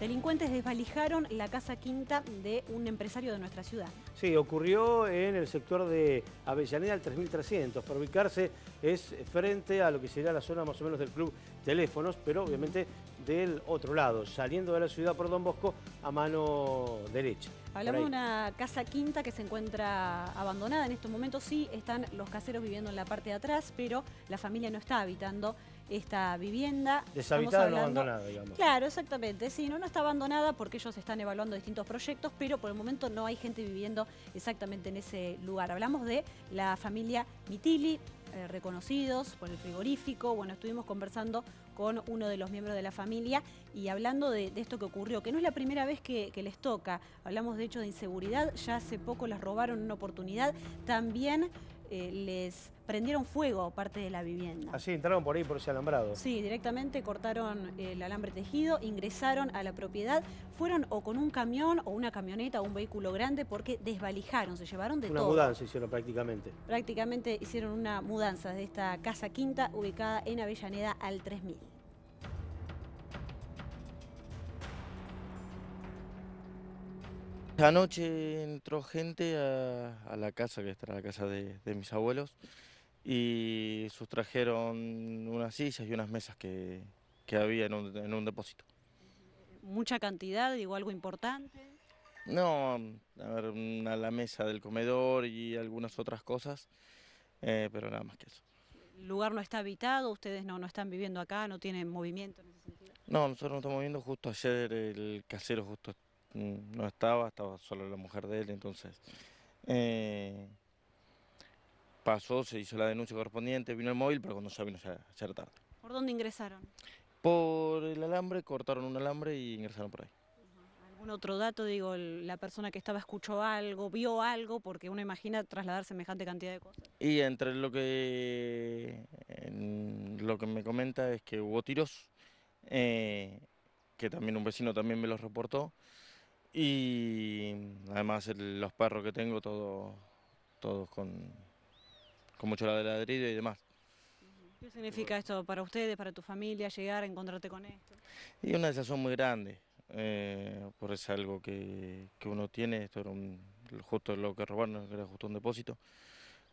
Delincuentes desvalijaron la casa quinta de un empresario de nuestra ciudad. Sí, ocurrió en el sector de Avellaneda al 3300. Para ubicarse es frente a lo que sería la zona más o menos del club Teléfonos, pero obviamente del otro lado, saliendo de la ciudad por Don Bosco a mano derecha. Hablamos de una casa quinta que se encuentra abandonada en estos momentos. Sí, están los caseros viviendo en la parte de atrás, pero la familia no está habitando esta vivienda. Deshabitada, no abandonada, digamos. Claro, exactamente. Sí, no, no está abandonada porque ellos están evaluando distintos proyectos, pero por el momento no hay gente viviendo exactamente en ese lugar. Hablamos de la familia Mitili, eh, reconocidos por el frigorífico. Bueno, estuvimos conversando con uno de los miembros de la familia y hablando de, esto que ocurrió, que no es la primera vez que, les toca. Hablamos de hecho de inseguridad, ya hace poco les robaron una oportunidad. También eh, les prendieron fuego parte de la vivienda. Así, entraron por ahí por ese alambrado. Sí, directamente cortaron el alambre tejido, ingresaron a la propiedad, fueron o con un camión o una camioneta o un vehículo grande porque desvalijaron, se llevaron de todo. Una mudanza hicieron prácticamente. Prácticamente hicieron una mudanza de esta casa quinta ubicada en Avellaneda al 3000. Anoche entró gente a, la casa, que está la casa de, mis abuelos, y sustrajeron unas sillas y unas mesas que, había en un, depósito. ¿Mucha cantidad, digo algo importante? No, a ver, la mesa del comedor y algunas otras cosas, eh, pero nada más que eso. ¿El lugar no está habitado? ¿Ustedes no, no están viviendo acá? ¿No tienen movimiento en ese sentido? No, nosotros no estamos viendo justo ayer el casero justo no estaba, estaba solo la mujer de él, entonces eh, pasó, se hizo la denuncia correspondiente, vino el móvil, pero cuando ya vino ya, era tarde. ¿Por dónde ingresaron? Por el alambre, cortaron un alambre y ingresaron por ahí. ¿Algún otro dato? Digo, la persona que estaba escuchó algo, vio algo, porque uno imagina trasladar semejante cantidad de cosas. Y entre lo que, lo que me comenta es que hubo tiros, eh, que también un vecino también me los reportó, y además los perros que tengo, todos con, con mucho ladrillo y demás. ¿Qué significa esto para ustedes, para tu familia, llegar a encontrarte con esto? Y una sensación muy grande, eh, por es algo que, uno tiene, esto era justo lo que robaron, era justo un depósito,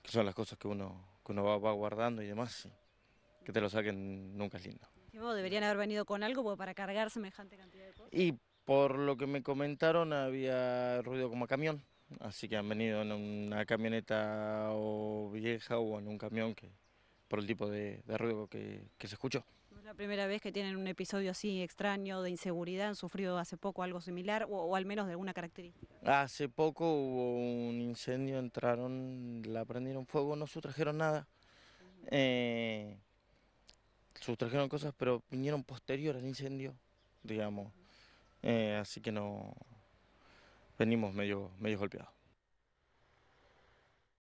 que son las cosas que uno, que uno va, guardando y demás, que te lo saquen nunca es lindo. deberían haber venido con algo para cargar semejante cantidad de cosas. Y por lo que me comentaron había ruido como camión, así que han venido en una camioneta o vieja o en un camión que por el tipo de, ruido que, se escuchó. ¿No es la primera vez que tienen un episodio así extraño de inseguridad? ¿Han sufrido hace poco algo similar o, al menos de alguna característica? Hace poco hubo un incendio, entraron, la prendieron fuego, no sustrajeron nada. Eh, sustrajeron cosas, pero vinieron posterior al incendio, digamos. Eh, así que no venimos medio, medio golpeados.